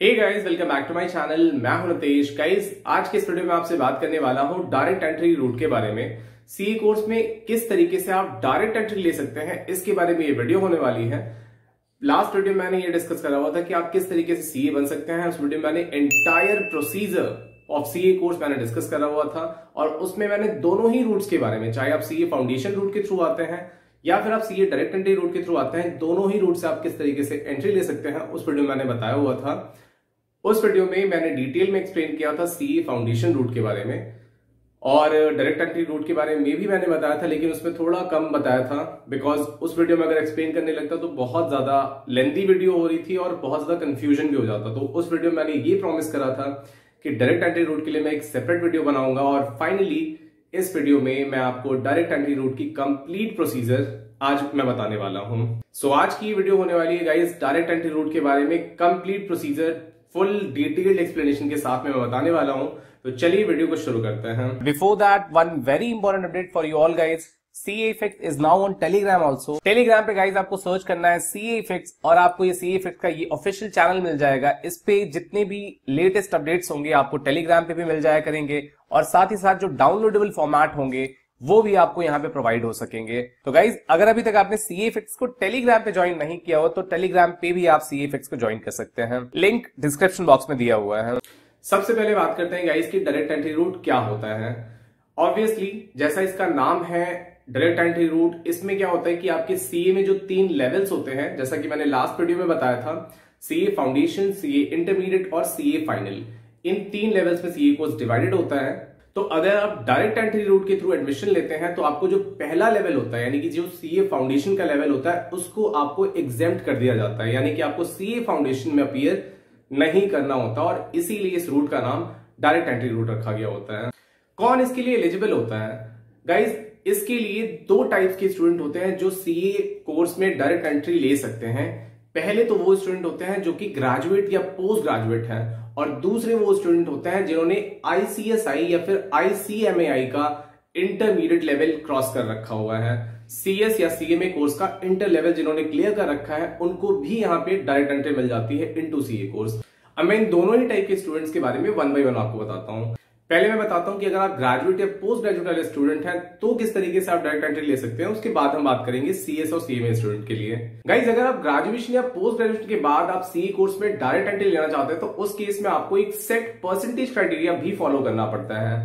Hey guys welcome back to my channel मैं हूँ Nitesh guys आज के इस वीडियो में आपसे बात करने वाला हूँ डायरेक्ट एंट्री रूट के बारे में। सीए कोर्स में किस तरीके से आप डायरेक्ट एंट्री ले सकते हैं, इसके बारे में ये वीडियो होने वाली है। लास्ट वीडियो में मैंने ये डिस्कस करा हुआ था कि आप किस तरीके से सीए बन सकते हैं। उस वीडियो में मैंने entire procedure of CA course मैंने डिस्कस करा हुआ था और उसमें मैंने दोनों ही रूट्स के बारे में, चाहे आप सीए फाउंडेशन रूट के थ्रू आते हैं या फिर आप सीए डायरेक्ट एंट्री रूट के थ्रू आते हैं, दोनों ही रूट से आप किस तरीके से एंट्री ले सकते हैं, उस वीडियो में मैंने बताया हुआ था। उस वीडियो में मैंने डिटेल में एक्सप्लेन किया था सी फाउंडेशन रूट के बारे में और डायरेक्ट एंट्री रूट के बारे में भी मैंने बताया था लेकिन उसमें थोड़ा कम बताया था बिकॉज़ उस वीडियो में अगर एक्सप्लेन करने लगता तो बहुत ज़्यादा लेंथी वीडियो हो रही थी और बहुत ज़्यादा कंफ्यूजन भी हो जाता। तो उस वीडियो में मैंने ये प्रॉमिस करा था कि डायरेक्ट एंट्री रूट के लिए मैं एक सेपरेट वीडियो बनाऊँगा और फाइनली इस वीडियो में मैं आपको डायरेक्ट एंट्री रूट की कंप्लीट प्रोसीजर आज मैं बताने वाला हूँ। सो so, आज की वीडियो होने वाली है गाइस डायरेक्ट एंट्री रूट के बारे में complete procedure full detailed explanation के साथ में मैं बताने वाला हूँ। तो चलिए वीडियो को शुरू करते हैं। Before that one very important update for you all guys C effect is now on Telegram also Telegram पे गाइज़ आपको सर्च करना है सी इफ़ेक्ट और आपको ये सी इफ़ेक्ट का ये ऑफिशियल चैनल मिल जाएगा। इस पे जितने भी लेटेस्ट अपडेट्स होंगे, आपको टेलीग्राम पे भी मिल जाया करेंगे और साथ ही साथ जो डाउनलोडेबल फॉर्मेट होंगे वो भी आपको यहाँ पे प्रोवाइड हो सकेंगे। तो गाइज़ अगर अभी तक आपने सी को टेलीग्राम पे ज्वाइन नहीं किया हो तो टेलीग्राम पे भी आप सी को ज्वाइन कर सकते हैं। लिंक डिस्क्रिप्शन बॉक्स में दिया हुआ है। सबसे पहले बात करते हैं गाइज़ की डायरेक्ट एंट्री रूट क्या होता है। ऑब्वियसली जैसा इसका नाम है डायरेक्ट एंट्री रूट इसमें क्या होता है कि आपके सीए में जो तीन लेवल्स होते हैं, जैसा कि मैंने लास्ट वीडियो में बताया था सीए फाउंडेशन सीए इंटरमीडिएट और सीए फाइनल इन तीन लेवल्स में सीए कोर्स डिवाइडेड होता है। तो अगर आप डायरेक्ट एंट्री रूट के थ्रू एडमिशन लेते हैं तो आपको जो पहला लेवल होता है, यानी कि जो सीए फाउंडेशन का लेवल होता है, उसको आपको एग्जेम्प्ट कर दिया जाता है। यानी कि आपको सीए फाउंडेशन में अपियर नहीं करना होता और इसीलिए इस रूट का नाम डायरेक्ट एंट्री रूट रखा गया होता है। कौन इसके लिए एलिजिबल होता है? गाइज़ इसके लिए दो टाइप्स के स्टूडेंट होते हैं जो सीए कोर्स में डायरेक्ट एंट्री ले सकते हैं। पहले तो वो स्टूडेंट होते हैं जो कि ग्रेजुएट या पोस्ट ग्रेजुएट हैं और दूसरे वो स्टूडेंट होते हैं जिन्होंने आईसीएसआई या फिर आईसीएमएआई का इंटरमीडिएट लेवल क्रॉस कर रखा हुआ है। सीएस या सीएमए कोर्स का इंटर लेवल जिन्होंने क्लियर कर रखा है, उनको भी यहाँ पे डायरेक्ट एंट्री मिल जाती है इनटू सीए कोर्स अब मैं इन दोनों ही टाइप के स्टूडेंट्स के बारे में वन बाई वन आपको बताता हूँ। पहले मैं बताता हूँ कि अगर आप ग्रेजुएट या पोस्ट ग्रेजुएट वाले स्टूडेंट हैं तो किस तरीके से आप डायरेक्ट एंट्री ले सकते हैं? उसके बाद हम बात करेंगे सीएस और सीएमए स्टूडेंट के लिए। गाइज़ अगर आप ग्रेजुएशन या पोस्ट ग्रेजुएशन के बाद आप सीए कोर्स में डायरेक्ट एंट्री लेना चाहते हैं तो उस केस में आपको एक सेट परसेंटेज क्राइटेरिया भी फॉलो करना पड़ता है।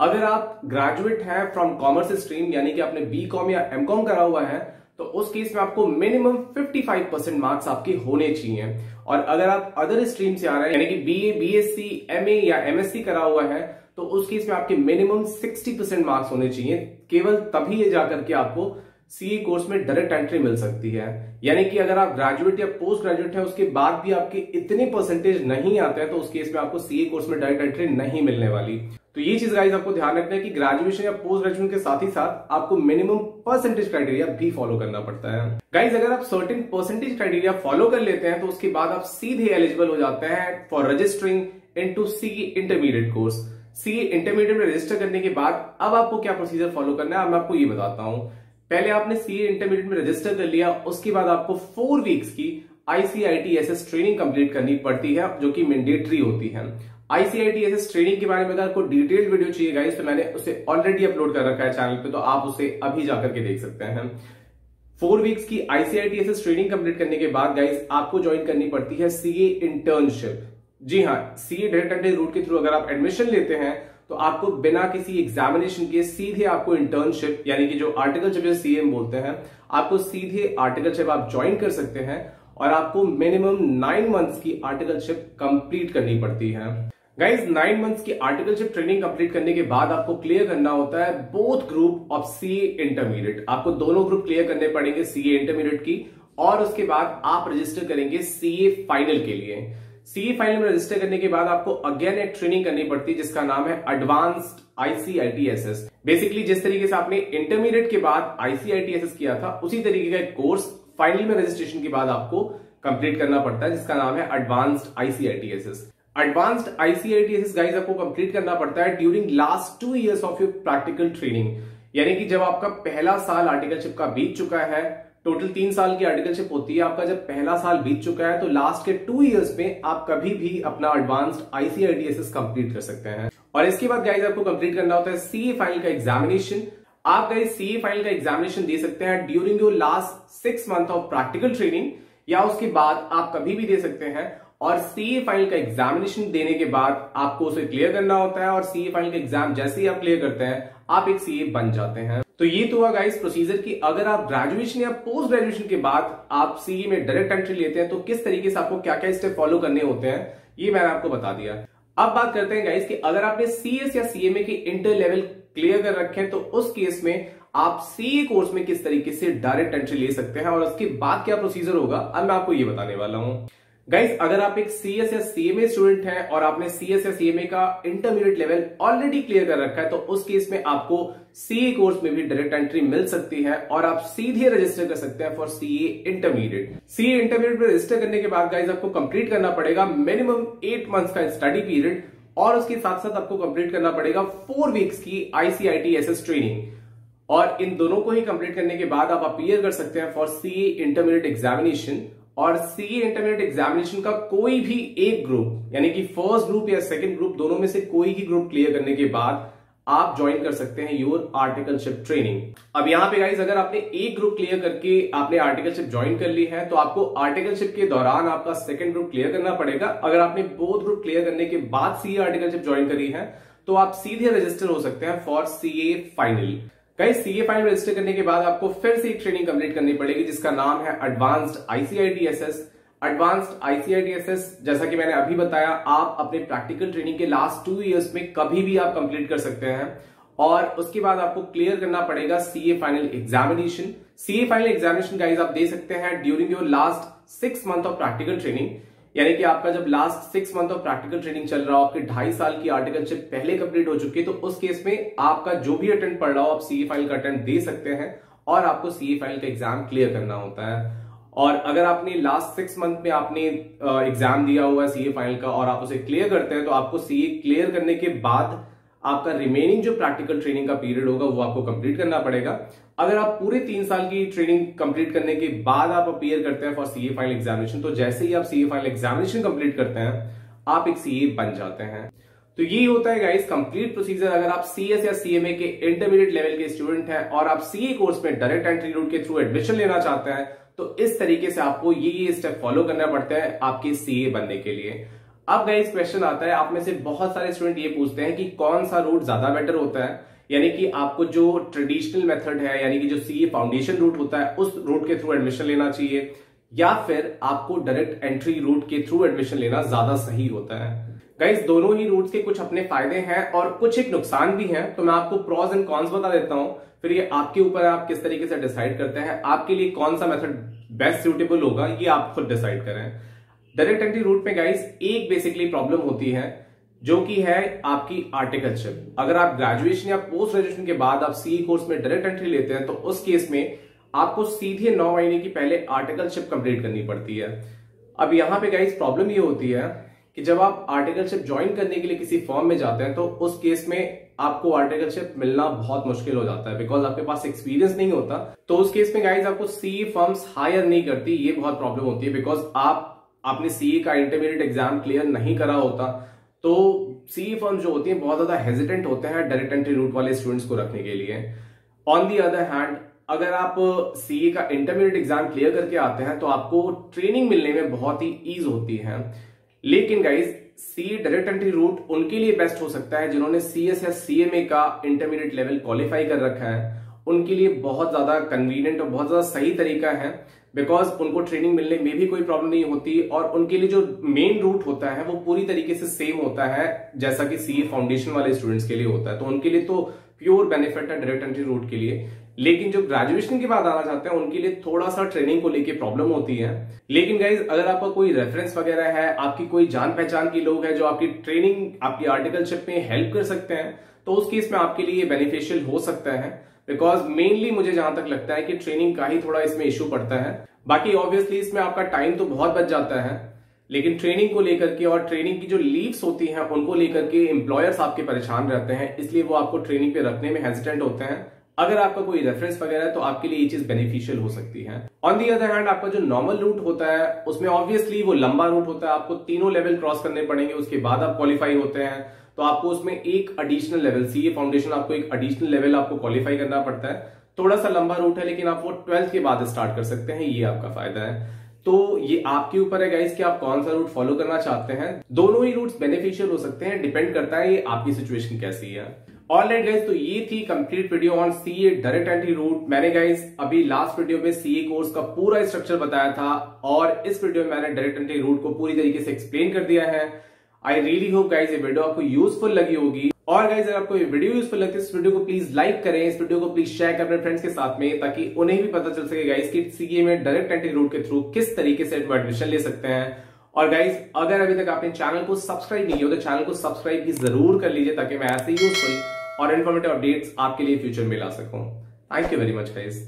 अगर आप ग्रेजुएट हैं फ्रॉम कॉमर्स स्ट्रीम यानी कि आपने बी कॉम या एम कॉम करा हुआ है तो उस केस में आपको मिनिमम 55 परसेंट मार्क्स आपके होने चाहिए। और अगर आप अदर स्ट्रीम से आ रहे हैं, यानी कि बीए बीएससी एमए या एमएससी करा हुआ है तो उस केस में आपके मिनिमम 60 परसेंट मार्क्स होने चाहिए। केवल तभी ये जाकर के आपको सीए कोर्स में डायरेक्ट एंट्री मिल सकती है। यानी कि अगर आप ग्रेजुएट या पोस्ट ग्रेजुएट है, उसके बाद भी आपके इतने परसेंटेज नहीं आते हैं तो उस केस में आपको सीए कोर्स में डायरेक्ट एंट्री नहीं मिलने वाली। तो ये चीज़ गाइज़ आपको ध्यान रखना है कि ग्रेजुएशन या पोस्ट ग्रेजुएशन के साथ ही साथ आपको मिनिमम परसेंटेज क्राइटेरिया भी फॉलो करना पड़ता है। गाइज़ अगर आप सर्टेन परसेंटेज क्राइटेरिया फॉलो कर लेते हैं तो उसके बाद आप सीधे एलिजिबल हो जाते हैं for registering into C intermediate course C intermediate में रजिस्टर करने के बाद अब आपको क्या प्रोसीजर फॉलो करना है मैं आपको ये बताता हूँ। पहले आपने सी इंटरमीडिएट में रजिस्टर कर लिया, उसके बाद आपको फोर वीक्स की आईसीआईटीएसएस ट्रेनिंग कंप्लीट करनी पड़ती है, जो कि मैंडेटरी होती है। आईसीआईटीएसएस ट्रेनिंग के बारे में अगर आपको डिटेल्ड वीडियो चाहिए गाइस तो मैंने उसे ऑलरेडी अपलोड कर रखा है चैनल पे तो आप उसे अभी जाकर के देख सकते हैं। फोर वीक्स की आईसीआईटीएसएस ट्रेनिंग कंप्लीट करने के बाद गाइस आपको ज्वाइन करनी पड़ती है सीए इंटर्नशिप जी हाँ सीए डायरेक्ट एंट्री रूट के थ्रू अगर आप एडमिशन लेते हैं तो आपको बिना किसी एग्जामिनेशन के सीधे आपको इंटर्नशिप यानी कि जो आर्टिकलशिप सीएम बोलते हैं, आपको सीधे आर्टिकलशिप आप ज्वाइन कर सकते हैं, और आपको मिनिमम नाइन मंथ्स की आर्टिकलशिप कंप्लीट करनी पड़ती है। गाइज़ नाइन मंथ्स की आर्टिकलशिप ट्रेनिंग कंप्लीट करने के बाद आपको क्लियर करना होता है both group of C intermediate आपको दोनों ग्रुप क्लियर करने पड़ेंगे सीए इंटरमीडिएट की, और उसके बाद आप रजिस्टर करेंगे सीए फाइनल के लिए. सी फाइनल में रजिस्टर करने के बाद आपको अगेन एक ट्रेनिंग करनी पड़ती है, जिसका नाम है एडवांस्ड आईसीआईटीएसएस बेसिकली जिस तरीके से आपने इंटरमीडिएट के बाद आईसीआईटीएसएस किया था, उसी तरीके का एक कोर्स फाइनल में रजिस्ट्रेशन के बाद आपको कंप्लीट करना पड़ता है, जिसका नाम है advanced ICITSS advanced ICITSS guys आपको कंप्लीट करना पड़ता है during last two years of your practical training यानी कि जब आपका पहला साल आर्टिकलशिप का बीत चुका है टोटल तीन साल की आर्टिकलशिप होती है, आपका जब पहला साल बीत चुका है तो लास्ट के टू इयर्स में आप कभी भी अपना एडवांस्ड आईसीआईडीएसएस कंप्लीट कर सकते हैं। और इसके बाद गाइज़ आपको कंप्लीट करना होता है सी फ़ाइल का एग्जामिनेशन आप गाइज़ सी फ़ाइल का एग्जामिनेशन दे सकते हैं during your last six month of practical training या उसके बाद आप कभी भी दे सकते हैं। और सी फाइनल का एग्जामिनेशन देने के बाद आपको उसे क्लियर करना होता है और सी फाइनल का एग्ज़ाम जैसे ही आप क्लियर करते हैं, आप एक सीए बन जाते हैं। तो ये तो हुआ गाइस प्रोसीजर की अगर आप ग्रेजुएशन या पोस्ट ग्रेजुएशन के बाद आप सीए में डायरेक्ट एंट्री लेते हैं तो किस तरीके से आपको क्या क्या स्टेप फॉलो करने होते हैं, ये मैंने आपको बता दिया। अब बात करते हैं गाइस कि अगर आपने सीएस या सीएमए की इंटर लेवल क्लियर कर रखे हैं तो उस केस में आप सीए कोर्स में किस तरीके से डायरेक्ट एंट्री ले सकते हैं और उसके बाद क्या प्रोसीजर होगा, अब मैं आपको ये बताने वाला हूँ। गाइस अगर आप एक सीएस या सीएमए स्टूडेंट हैं और आपने सीएस या सीएमए का इंटरमीडिएट लेवल ऑलरेडी क्लियर कर रखा है तो उस केस में आपको सीए कोर्स में भी डायरेक्ट एंट्री मिल सकती है और आप सीधे रजिस्टर कर सकते हैं for CA intermediate CA intermediate में रजिस्टर करने के बाद गाइज़ आपको कंप्लीट करना पड़ेगा मिनिमम एट मंथ्स का स्टडी पीरियड और उसके साथ साथ आपको कंप्लीट करना पड़ेगा फोर वीक्स की आईसीआईटी एस ट्रेनिंग और इन दोनों को ही कंप्लीट करने के बाद आप अपियर कर सकते हैं फॉर सीए इंटरमीडिएट एग्जामिनेशन और सीए इंटरमीडिएट एग्जामिनेशन का कोई भी एक ग्रुप यानी कि फ़र्स्ट ग्रुप या सेकंड ग्रुप दोनों में से कोई ही ग्रुप क्लियर करने के बाद आप ज्वाइन कर सकते हैं योर आर्टिकलशिप ट्रेनिंग अब यहाँ पे गाइज़ अगर आपने एक ग्रुप क्लियर करके आपने आर्टिकलशिप ज्वाइन कर ली है तो आपको आर्टिकलशिप के दौरान आपका सेकंड ग्रुप क्लियर करना पड़ेगा। अगर आपने बोथ ग्रुप क्लियर करने के बाद सीए आर्टिकलशिप ज्वाइन करी है तो आप सीधे रजिस्टर हो सकते हैं फॉर सीए फाइनल कई सीए फ़ाइल रजिस्टर करने के बाद आपको फिर से एक ट्रेनिंग कंप्लीट करनी पड़ेगी, जिसका नाम है एडवांस्ड आईसीआईटीएसएस एडवांस्ड आईसीआईटीएसएस जैसा कि मैंने अभी बताया, आप अपने प्रैक्टिकल ट्रेनिंग के लास्ट टू इयर्स में कभी भी आप कंप्लीट कर सकते हैं। और उसके बाद आपको क्लियर करना पड़ेगा CA final examination CA final examination guys आप दे सकते हैं during your last six month of practical training यानी कि आपका जब last six month of practical training चल रहा हो, आपके ढाई साल की आर्टिकल से पहले कंप्लीट हो चुकी है तो उस केस में आपका जो भी अटेंड पढ़ रहा हो, आप सीए फ़ाइल का अटेंड दे सकते हैं और आपको सीए फ़ाइल का एग्ज़ाम क्लियर करना होता है। और अगर आपने लास्ट सिक्स मंथ में आपने एग्ज़ाम दिया हुआ है सीए फाइनल का और आप उसे क्लियर करते हैं तो आपको सीए क्लियर करने के बाद आपका रिमेनिंग जो प्रैक्टिकल ट्रेनिंग का पीरियड होगा, वो आपको कंप्लीट करना पड़ेगा। अगर आप पूरे तीन साल की ट्रेनिंग कंप्लीट करने के बाद आप अपियर करते हैं फॉर सीए फाइनल एग्जामिनेशन तो जैसे ही आप सीए फाइनल एग्जामिनेशन कंप्लीट करते हैं, आप एक सीए बन जाते हैं। तो ये होता है गाइस कंप्लीट प्रोसीजर अगर आप सीएस या सीएमए के इंटरमीडिएट लेवल के स्टूडेंट हैं और आप सीए कोर्स में डायरेक्ट एंट्री रूट के थ्रू एडमिशन लेना चाहते हैं तो इस तरीके से आपको ये ये स्टेप फॉलो करना पड़ता है आपके सीए बनने के लिए। अब गाइस क्वेश्चन आता है, आप में से बहुत सारे स्टूडेंट ये पूछते हैं कि कौन सा रूट ज़्यादा बेटर होता है? यानी कि आपको जो ट्रेडिशनल मेथड है, यानी कि जो सीए फाउंडेशन रूट होता है, उस रूट के थ्रू एडमिशन लेना चाहिए। या फिर आपको डायरेक्ट एंट्री रूट के थ्रू एडमिशन लेना ज़्यादा सही होता है। गाइस दोनों ही रूट्स के कुछ अपने फ़ायदे हैं और कुछ एक नुकसान भी हैं तो मैं आपको प्रॉज एंड कॉन्स बता देता हूँ। फिर ये आपके ऊपर आप किस तरीके से डिसाइड करते हैं, आपके लिए कौन सा मेथड बेस्ट सुटेबल होगा, ये आप खुद डिसाइड करें। डायरेक्ट एंट्री रूट में गाइस एक बेसिकली प्रॉब्लम होती है, जो कि है आपकी आर्टिकलशिप अगर आप ग्रेजुएशन या पोस्ट ग्रेजुएशन के बाद आप सी कोर्स में डायरेक्ट एंट्री लेते हैं तो उस केस में आपको सीधे नौ महीने की पहले आर्टिकलशिप कंप्लीट करनी पड़ती है। अब यहाँ पे गाइस प्रॉब्लम ये होती है कि जब आप आर्टिकलशिप ज्वाइन करने के लिए किसी फॉर्म में जाते हैं तो उस केस में आपको आर्टिकलशिप मिलना बहुत मुश्किल हो जाता है बिकॉज़ आपके पास एक्सपीरियंस नहीं होता। तो उस केस में गाइज़ आपको सी फर्म्स हायर नहीं करती, ये बहुत प्रॉब्लम होती है बिकॉज़ आप आपने सीए का इंटरमीडिएट एग्ज़ाम क्लियर नहीं करा होता तो सीए फर्म जो होती है, बहुत ज़्यादा हेजिटेंट होते हैं डायरेक्ट एंट्री रूट वाले स्टूडेंट्स को रखने के लिए। ऑन दी अदर हैंड अगर आप सीए का इंटरमीडिएट एग्ज़ाम क्लियर करके आते हैं तो आपको ट्रेनिंग मिलने में बहुत ही ईज होती है। लेकिन guys C direct entry route उनके लिए बेस्ट हो सकता है, जिन्होंने सीएस या सीएमए का इंटरमीडिएट लेवल क्वालिफाई कर रखा है। उनके लिए बहुत ज़्यादा कन्वीनियंट और बहुत ज़्यादा सही तरीका है। बिकॉज़ उनको ट्रेनिंग मिलने में भी कोई प्रॉब्लम नहीं होती और उनके लिए जो मेन रूट होता है, वो पूरी तरीके से सेम होता है, जैसा कि सीए फाउंडेशन वाले स्टूडेंट्स के लिए होता है। तो उनके लिए तो प्योर बेनिफिट है डायरेक्ट एंट्री रूट के लिए। लेकिन जो ग्रेजुएशन के बाद आना चाहते हैं, उनके लिए थोड़ा सा ट्रेनिंग को लेके प्रॉब्लम होती है। लेकिन गाइज़ अगर आपका कोई रेफरेंस वगैरह है, आपकी कोई जान पहचान की लोग है जो आपकी ट्रेनिंग आपकी आर्टिकलशिप में हेल्प कर सकते हैं तो उस केस में आपके लिए बेनिफिशियल हो सकता है। बिकॉज़ मेनली मुझे जहाँ तक लगता है कि ट्रेनिंग का ही थोड़ा इसमें इश्यू पड़ता है। बाकी ऑब्वियसली इसमें आपका टाइम तो बहुत बच जाता है। लेकिन ट्रेनिंग को लेकर के और ट्रेनिंग की जो लीव्स होती हैं, उनको लेकर के एम्प्लॉयर्स आपके परेशान रहते हैं। इसलिए वो आपको ट्रेनिंग पे रखने में हेजिटेंट होते हैं। अगर आपका कोई रेफरेंस वगैरह है तो आपके लिए ये चीज़ बेनिफिशियल हो सकती है। ऑन दी अदर हैंड आपका जो नॉर्मल रूट होता है, उसमें ऑब्वियसली वो लंबा रूट होता है। आपको तीनों लेवल क्रॉस करने पड़ेंगे, उसके बाद आप क्वालिफाई होते हैं। तो आपको उसमें एक एडिशनल लेवल सीए फाउंडेशन आपको एक एडिशनल लेवल आपको क्वालिफाई करना पड़ता है। थोड़ा सा लंबा रूट है, लेकिन आप वो ट्वेल्थ के बाद स्टार्ट कर सकते हैं, ये आपका फ़ायदा है। तो ये आपके ऊपर है गाइस कि आप कौन सा रूट फॉलो करना चाहते हैं। दोनों ही रूट्स बेनिफिशियल हो सकते हैं डिपेंड करता है ये आपकी सिचुएशन कैसी है। ऑल राइट गाइज़ तो ये थी complete video on C A direct entry route मैंने गाइज़ अभी लास्ट वीडियो में सीए कोर्स का पूरा स्ट्रक्चर बताया था, और इस वीडियो में मैंने डायरेक्ट एंट्री रूट को पूरी तरीके से एक्सप्लेन कर दिया है। आई रियली होप गाइज़ ये वीडियो आपको यूजफुल लगी होगी। और गाइज़ अगर आपको ये वीडियो यूजफुल लगती है, इस वीडियो को प्लीज़ लाइक करें, इस वीडियो को प्लीज़ शेयर करें अपने फ्रेंड्स के साथ में, ताकि उन्हें भी पता चल सके गाइज़ कि सीए में डायरेक्ट एंट्री रूट के थ्रू किस तरीके से एडमिशन ले सकते हैं। और गाइज़ अगर अभी तक आपने चैनल को सब्सक्राइब नहीं किया तो चैनल को सब्सक्राइब भी ज़रूर कर लीजिए, ताकि मैं ऐसे यूजफुल और इन्फॉर्मेटिव अपडेट्स आपके लिए फ्यूचर में ला सकूँ। Thank you very much guys